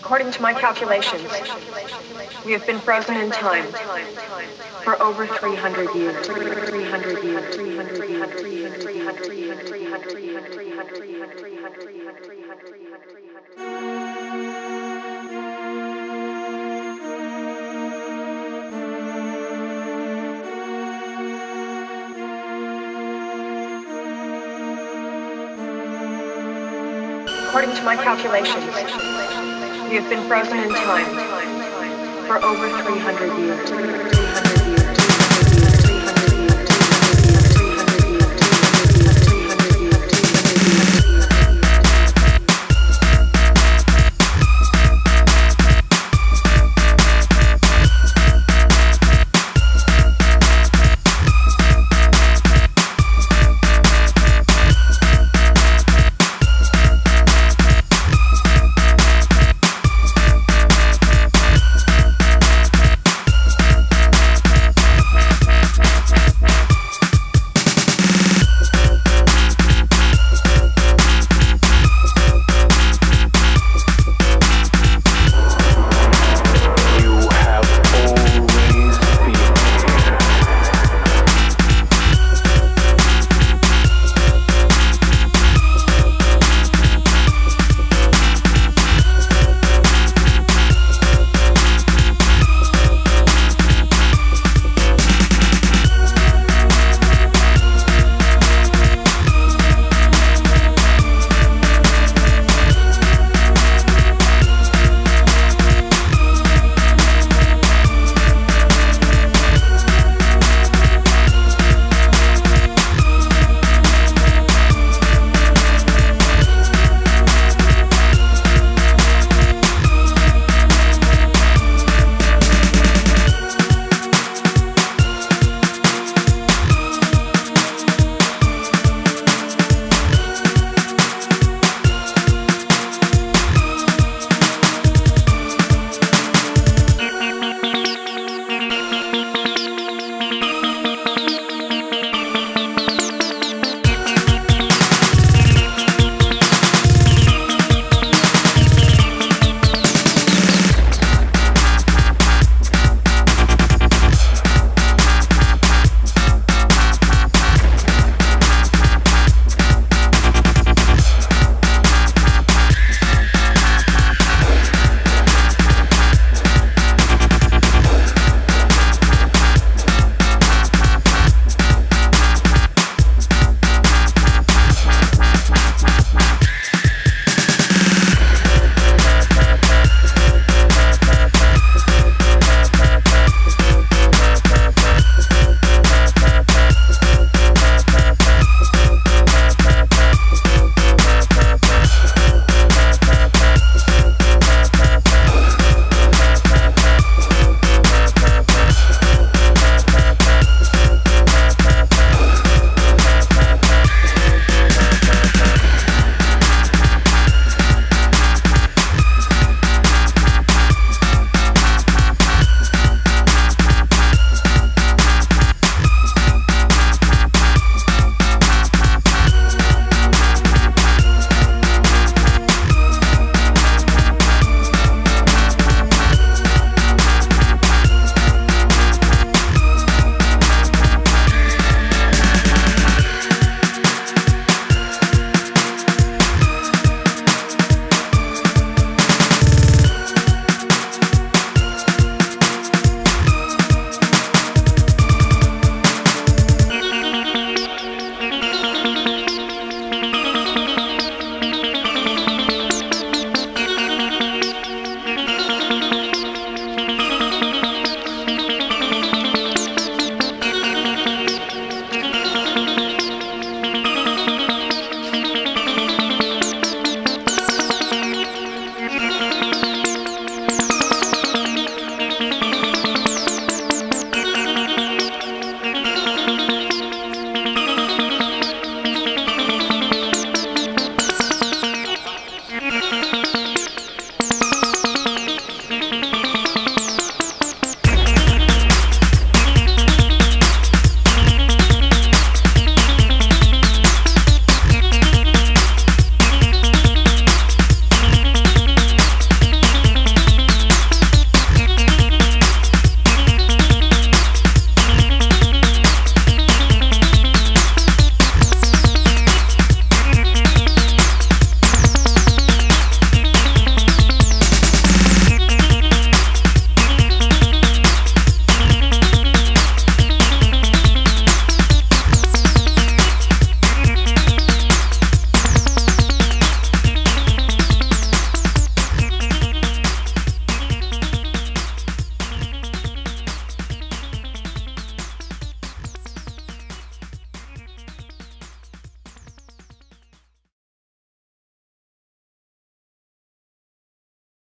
According to my calculations, we have been frozen in time for over 300 years. 300 years. 300 years. 300 years. 300 years. 300 years. 300 years. 300 years. According to my calculations, we have been frozen in time for over 300 years. 300